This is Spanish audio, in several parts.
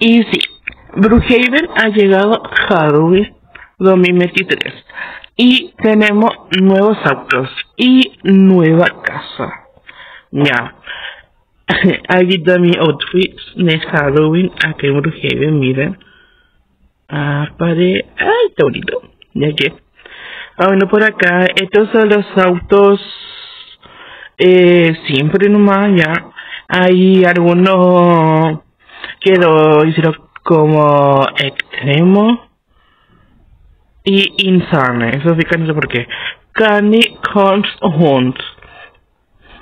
Y sí, Brookhaven ha llegado Halloween 2023 y tenemos nuevos autos y nueva casa. Ya, aquí está mi outfit de Halloween aquí en Brookhaven, miren. Ah. ¡Ay, está bonito! Ya que... Ah, bueno, por acá, estos son los autos eh, siempre nomás, ya. Hay algunos que lo hicieron como extremo y insane. Eso sí que no sé por qué. Candy Cons Hunt.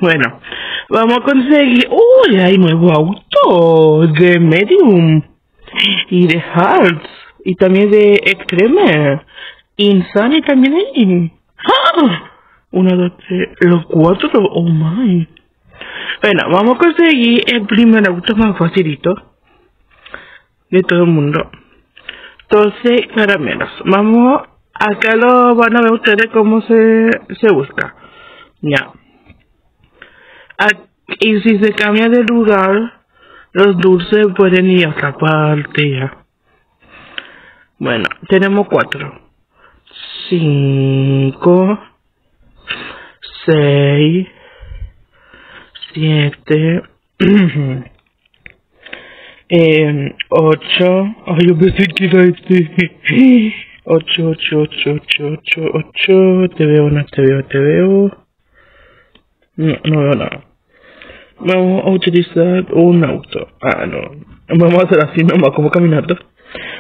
Bueno, vamos a conseguir. ¡Uy! hay nuevo auto de Medium y de Hearts y también de Extreme. Insane también. ¡Ah! Una, dos, tres, los cuatro. Oh my. Bueno, vamos a conseguir el primer auto más facilito de todo el mundo. 12 caramelos. Vamos, acá lo van a ver ustedes cómo se, se busca. Ya. y si se cambia de lugar, los dulces pueden ir a otra parte ya. Bueno, tenemos cuatro. Cinco. Seis. Siete. Eh, 8. Ay, yo pensé que era este. 8, 8, 8, 8, 8, 8. Te veo, no te veo, te veo. No, no veo nada. Vamos a utilizar un auto. Ah, no. Vamos a hacer así nomás, como caminando.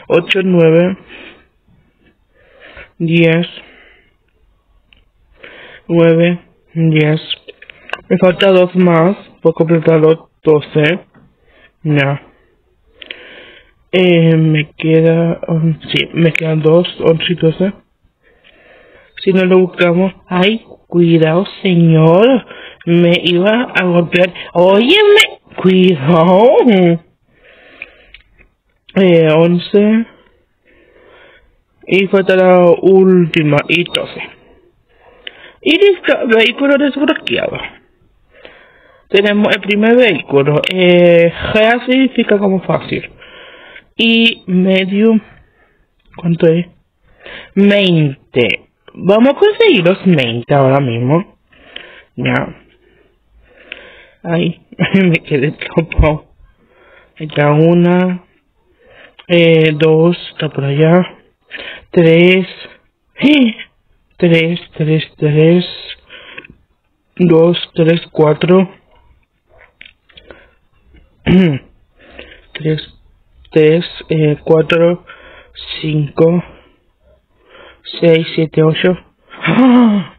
8, 9, 10, 9, 10. Me falta dos más. Por completar los 12. Ya. Eh, me queda, um, sí, me quedan dos, once y doce. Si no lo buscamos, ay, cuidado señor, me iba a golpear. Óyeme, cuidado. Eh, once. Y falta la última, y doce. Y listo, vehículo desbloqueado. Tenemos el primer vehículo. Eh, G significa como fácil y medio, ¿cuánto es? 20. Vamos a conseguir los 20 ahora mismo. Ya. Ay, me quedé topado. Está una, eh, dos, está por allá, tres, tres, tres, tres, dos, tres, cuatro, tres, 3, 4, 5, 6, 7, 8.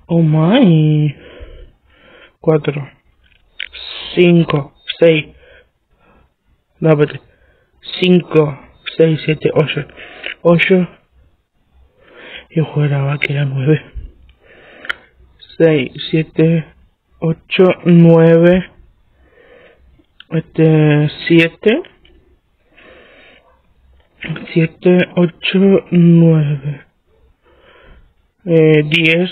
Oh my. 4, 5, 6. No, 5, 6, 7, 8. 8. Y juraba que era 9. 6, 7, 8, 9. Este, 7. 7, 8, 9, eh, 10,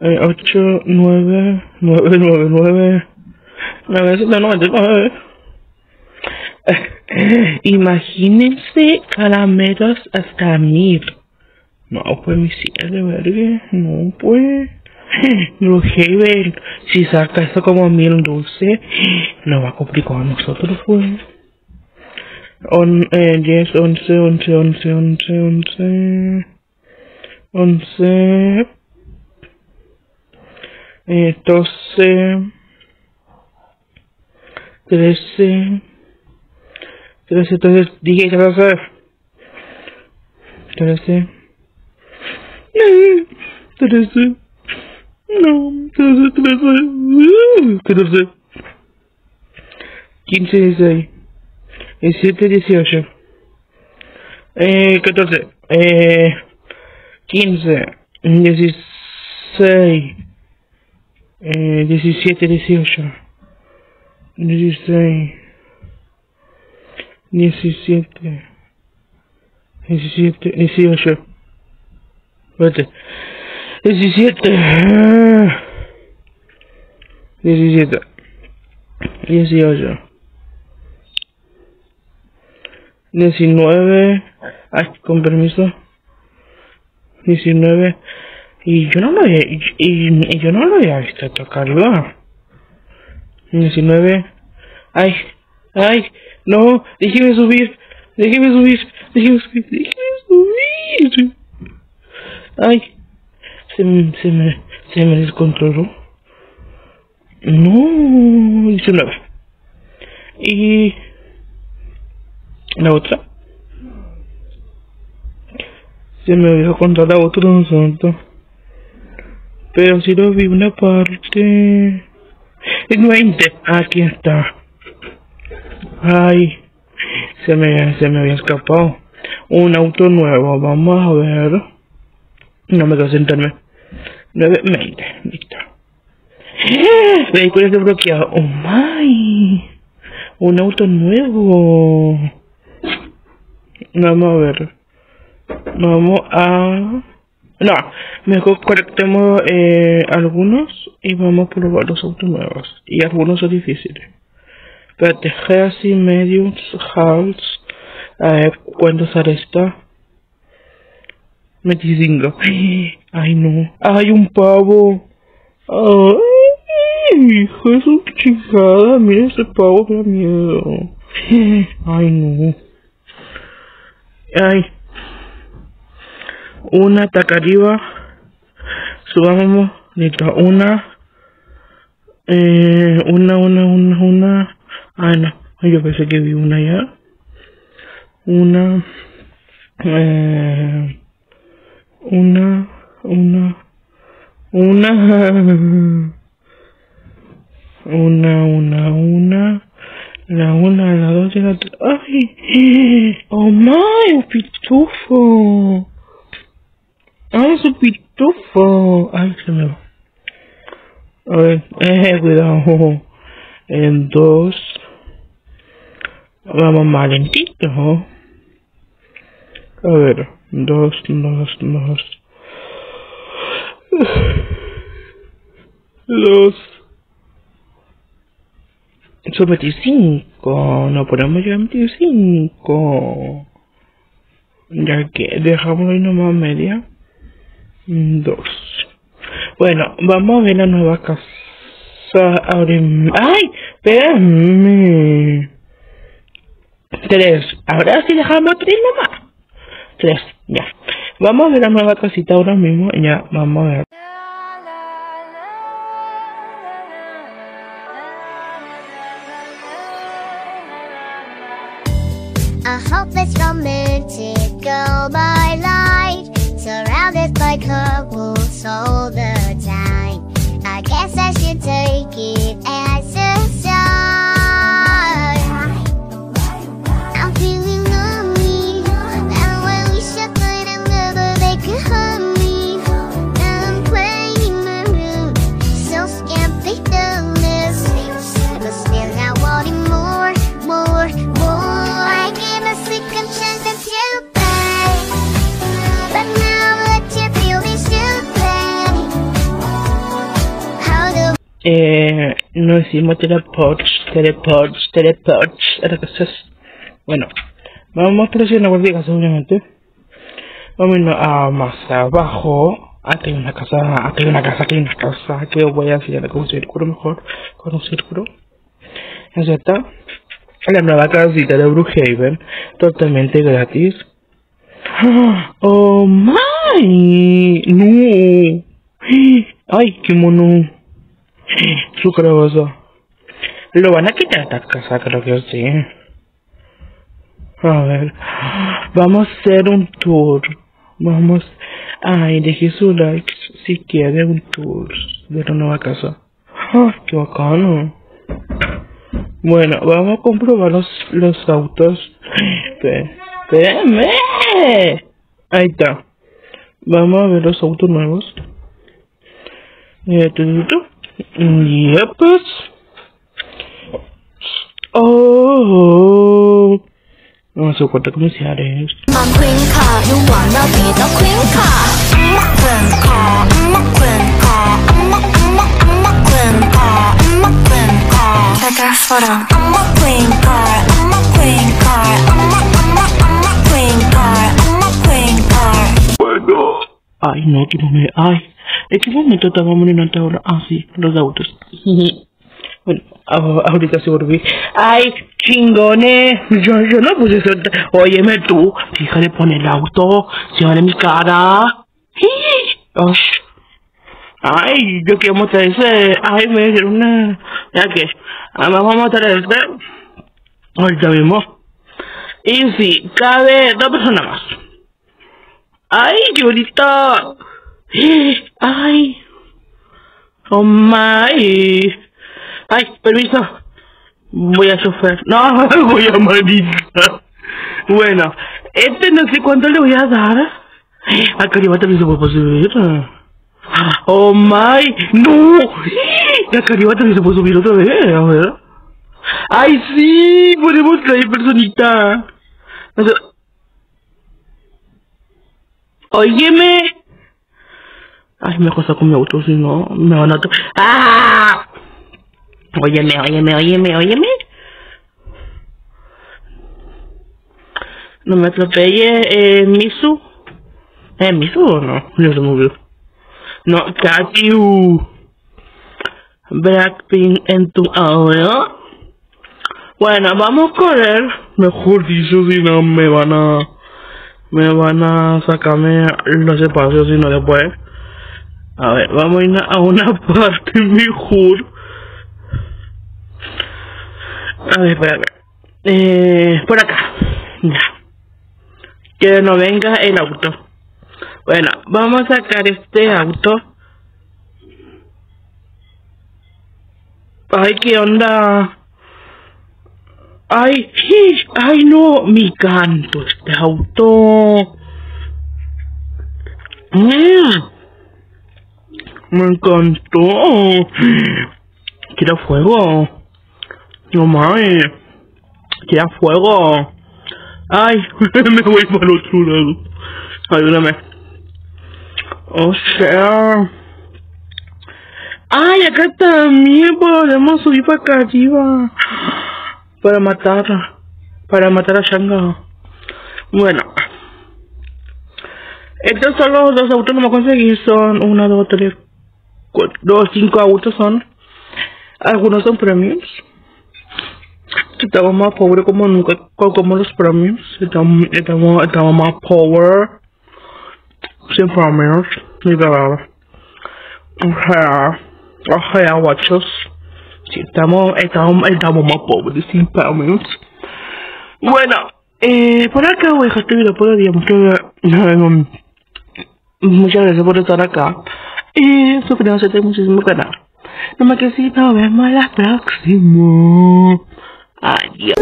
eh, 8, 9, 9, 9, 9, 999. Imagínense caramelos hasta mil. No, pues mi de verga. No, pues. Brookhaven, si saca esto como mil dulce, nos va a complicar a nosotros, pues. On, eh, 10, 11, 11, 11, 11, 11, 11, eh, 12, 13, 13, entonces dije que va a hacer 13, 13, no, 13, 13, 13, 15, 16, 17, 18, eh, 14, eh, 15, 16, eh, 17, 18, 16, 17, 17, 18, Espérate. 17. 17. 18. 19. Ay, con permiso. 19. Y yo no lo había, y, y yo no lo había visto tocar, ¿verdad? 19. Ay, ay, no, déjeme subir, déjeme subir, déjeme subir, déjeme subir. Ay, se, se me, se me descontroló. No, 19. Y la otra. Se me olvidó contar la otra un santo. Pero si lo vi una parte. Es 20. Aquí está. Ay. Se me, se me había escapado. Un auto nuevo. Vamos a ver. No me quiero sentarme. 920. Listo. Vehículos desbloqueados. Oh my. Un auto nuevo. Vamos a ver. Vamos a... No, mejor conectemos eh, algunos y vamos a probar los autos nuevos. Y algunos son difíciles. Espérate, Heavy, Mediums, Halls. A ver, ¿cuándo sale esta? 25. Ay, no. Ay, un pavo. Ay, hijo de su chingada. Mira ese pavo, me da miedo. Ay, no. Ay. Una ataca arriba. Subamos. Una. Eh, una, una, una, una. Ay, no. Yo pensé que vi una ya. Una. Eh, una. Una. Una. Una, una, una. La una, la dos y la tres. ¡Ay! ¡Oh, my! ¡Un pitufo! ¡Ay, es un pitufo! ¡Ay, se me va! A ver, eh, cuidado. En dos. Vamos más lentito. A ver, dos, dos, dos. Son 25. No podemos llegar a 25. Ya que dejamos ahí nomás media. Dos. Bueno, vamos a ver la nueva casa. Ahora. ¡Ay! Espérame. Tres. Ahora sí dejamos tres nomás. Tres. Ya. Vamos a ver la nueva casita ahora mismo. Ya, vamos a ver. A hopeless romantic girl by light Surrounded by couples all the time I guess I should take it as a sign Eh, no hicimos teleports, teleports, teleports. Ahora que es. Bueno, vamos a presionar cualquier casa, obviamente. Vamos a a más abajo. Aquí hay una casa, aquí hay una casa, aquí hay una casa. Os voy a enseñar con un círculo mejor. Con un círculo. Esa está. La nueva casita de Brookhaven. Totalmente gratis. Oh my. No. Ay, qué mono. Su calabaza. Lo van a quitar esta casa, creo que sí. A ver. Vamos a hacer un tour. Vamos. Ay, deje su like si quiere un tour de la nueva casa. ¡Ah, qué bacano! Bueno, vamos a comprobar los, los autos. Espé- Espérame. Ahí está. Vamos a ver los autos nuevos. Eh, tu, tu, tu. Yep. Oh. Nó sự quan tâm mới xa đấy. Mom khuyên khờ, you wanna be the queen car. Mắc quên khờ, mắc quên khờ, mắc mắc mắc quên khờ, mắc quên khờ. Take a photo. Mắc quên khờ, mắc quên khờ, mắc mắc mắc quên khờ, mắc quên khờ. Ai nói tôi mẹ ai? ¿En qué momento estábamos en ante ahora? Ah, sí, los autos. bueno, ahorita se volví. Ay, chingones. Yo, yo no puse suerte. Óyeme tú, fíjate, pone el auto, se va de mi cara. Ay, ay, yo quiero mostrar ese. Ay, me dieron una. Ya que, vamos a mostrar este. Ahorita mismo. Y sí, cabe dos personas más. ¡Ay, qué bonita! ¡Ay! ¡Oh, my! ¡Ay, permiso! Voy a chofer. No, voy a manita. Bueno, este no sé cuánto le voy a dar. Acá arriba también se puede subir. ¡Oh, my! ¡No! Acá arriba también se puede subir otra vez. A ver. ¡Ay, sí! Podemos traer personita. Óyeme. Ay, me cosa con mi auto, si no, me van a... ¡Ah! Óyeme, óyeme, óyeme, óyeme. No me atropelle, eh, Misu. ¿Eh, Misu o no? Ya se movió. No, Katiu. Blackpink en tu audio. Bueno, vamos a correr. Mejor dicho, si no me van a... Me van a sacarme los espacios, si no después. A ver, vamos a ir a una parte mejor. A ver, espera, Eh, por acá. Ya. Que no venga el auto. Bueno, vamos a sacar este auto. Ay, ¿qué onda? Ay, ay no, mi canto, este auto. Mm. Me encantó. Quiero fuego. No mames. Quiero fuego. Ay, me voy para el otro lado. Ayúdame. O sea. Ay, acá también podemos subir para acá arriba para matar, para matar a Shanga. Bueno, estos son los dos autos que me conseguí, son una, dos, tres, cuatro, dos, cinco autos son. Algunos son premiums. Estamos más pobres como nunca, como los premiums. Estamos, estamos, estamos más power. Sin premiums, ni nada. O sea, o sea, guachos. Sí, estamos, estamos, estamos más pobres, sin pagos. Bueno, eh, por acá voy a dejar este video por el día. Muchas gracias por estar acá. Y sufrí nosotros muchísimo canal. No me que nos vemos la próxima. Adiós.